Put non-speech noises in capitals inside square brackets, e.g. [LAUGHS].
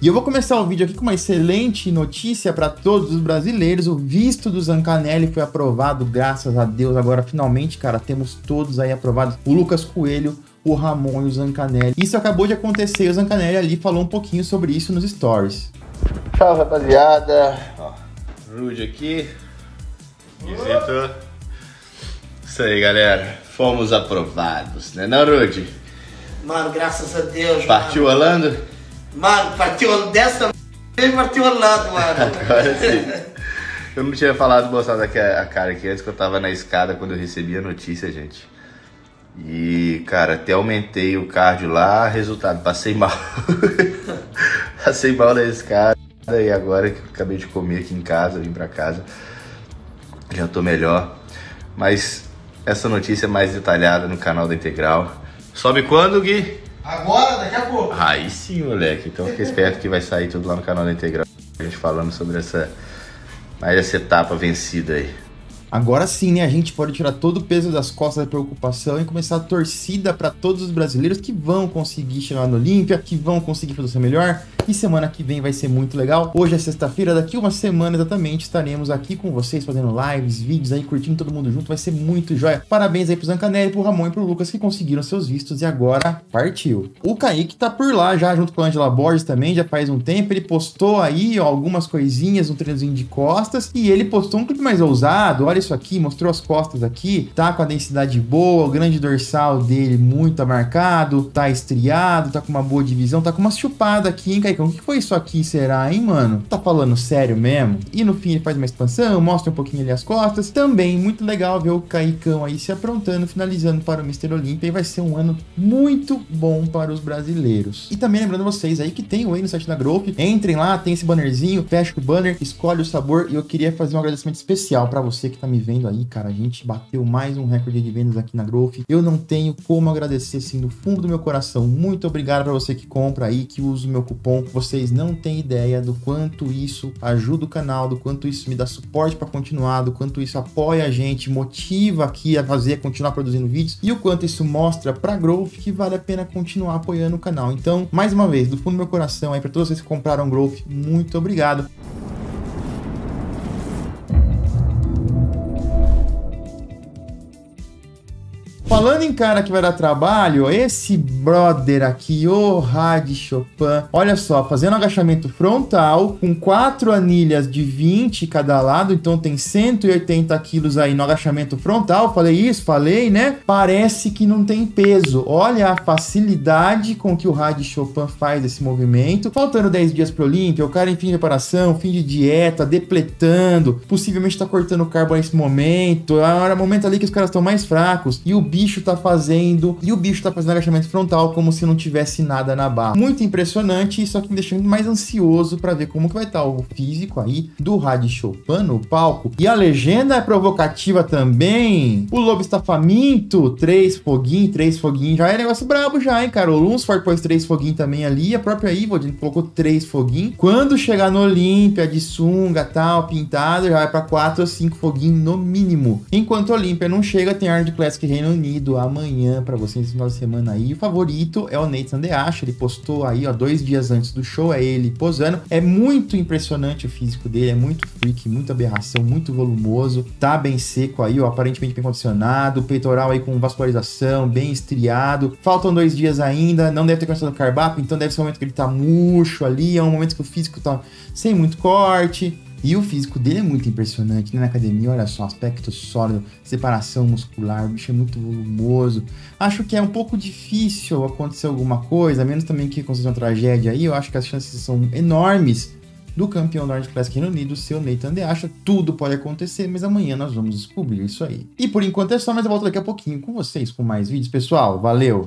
E eu vou começar o vídeo aqui com uma excelente notícia para todos os brasileiros. O visto do Zancanelli foi aprovado, graças a Deus. Agora, finalmente, cara, temos todos aí aprovados. O Lucas Coelho, o Ramon e o Zancanelli. Isso acabou de acontecer. O Zancanelli ali falou um pouquinho sobre isso nos stories. Tchau, rapaziada. Ó, Rude aqui. Visito. Isso aí, galera. Fomos aprovados, né não, Rude? Mano, graças a Deus. Partiu mano. Orlando? Mano, partiu dessa vez partiu Orlando, mano. [LAUGHS] Agora sim. Eu não tinha falado, mostrado aqui a cara aqui antes que eu tava na escada quando eu recebi a notícia, gente. E, cara, até aumentei o cardio lá, resultado, passei mal. [LAUGHS] passei mal na escada e agora que acabei de comer aqui em casa, vim pra casa, já tô melhor. Mas essa notícia é mais detalhada no canal da Integral. Sobe quando, Gui? Agora, daqui a pouco. Aí sim, moleque. Então fica esperto que vai sair tudo lá no canal da Integral. A gente falando sobre essa, mais essa etapa vencida aí. Agora sim, né? A gente pode tirar todo o peso das costas da preocupação e começar a torcida para todos os brasileiros que vão conseguir chegar no Olímpia, que vão conseguir fazer o seu melhor. Semana que vem vai ser muito legal. Hoje é sexta-feira, daqui uma semana exatamente estaremos aqui com vocês fazendo lives, vídeos aí, curtindo todo mundo junto. Vai ser muito joia. Parabéns aí pro Zancanelli, pro Ramon e pro Lucas que conseguiram seus vistos e agora partiu. O Kaique tá por lá já, junto com a Angela Borges também, já faz um tempo. Ele postou aí ó, algumas coisinhas, um treinozinho de costas e ele postou um clipe mais ousado. Olha isso aqui, mostrou as costas aqui, tá com a densidade boa, o grande dorsal dele muito marcado, tá estriado, tá com uma boa divisão, tá com uma chupada aqui, hein, O que foi isso aqui, será, hein, mano? Tá falando sério mesmo? E no fim ele faz uma expansão, mostra um pouquinho ali as costas. Também muito legal ver o Caicão aí se aprontando, finalizando para o Mr. Olímpia e vai ser um ano muito bom para os brasileiros. E também lembrando vocês aí que tem o Whey no site da Growth, entrem lá, tem esse bannerzinho, fecha o banner, escolhe o sabor e eu queria fazer um agradecimento especial para você que tá me vendo aí, cara. A gente bateu mais um recorde de vendas aqui na Growth. Eu não tenho como agradecer assim do fundo do meu coração. Muito obrigado para você que compra aí, que usa o meu cupom. Vocês não têm ideia do quanto isso ajuda o canal, do quanto isso me dá suporte para continuar, do quanto isso apoia a gente, motiva aqui a fazer, continuar produzindo vídeos e o quanto isso mostra para Growth que vale a pena continuar apoiando o canal. Então, mais uma vez, do fundo do meu coração aí para todos vocês que compraram Growth, muito obrigado. Falando em cara que vai dar trabalho, esse brother aqui, o Rad Chopin, olha só, fazendo agachamento frontal com quatro anilhas de 20 cada lado, então tem 180 quilos aí no agachamento frontal. Falei isso, falei, né? Parece que não tem peso. Olha a facilidade com que o Rad Chopin faz esse movimento. Faltando 10 dias pro Olímpia, o cara em fim de reparação, fim de dieta, depletando, possivelmente tá cortando carbo nesse momento. É o momento ali que os caras estão mais fracos e o bicho tá fazendo e o bicho tá fazendo agachamento frontal como se não tivesse nada na barra. Muito impressionante, isso aqui me deixando mais ansioso para ver como que vai estar tá o físico aí do Rad Chopin no palco. E a legenda é provocativa também. O lobo está faminto, três foguinhos, três foguinhos, já é negócio brabo já, hein, cara. O Lunsford pôs três foguinhos também ali, a própria Ivodin colocou três foguinhos. Quando chegar no Olímpia de sunga, tal, pintado, já vai para quatro ou cinco foguinhos no mínimo. Enquanto o Olímpia não chega, tem Arnold Classic Reino Unido amanhã para vocês esse final de semana aí. O favorito é o Nathan Deacha, ele postou aí, ó, dois dias antes do show, é ele posando. É muito impressionante o físico dele, é muito freak, muita aberração, muito volumoso. Tá bem seco aí, ó, aparentemente bem condicionado, peitoral aí com vascularização, bem estriado. Faltam dois dias ainda, não deve ter começado o carbapo, então deve ser o momento que ele tá murcho ali, é um momento que o físico tá sem muito corte. E o físico dele é muito impressionante, né? Na academia, olha só, aspecto sólido, separação muscular, o bicho é muito volumoso. Acho que é um pouco difícil acontecer alguma coisa, a menos também que aconteça uma tragédia aí, eu acho que as chances são enormes do campeão Nord Classic Reino Unido, seu Nathan De acha Tudo pode acontecer, mas amanhã nós vamos descobrir isso aí. E por enquanto é só, mas eu volto daqui a pouquinho com vocês com mais vídeos, pessoal. Valeu!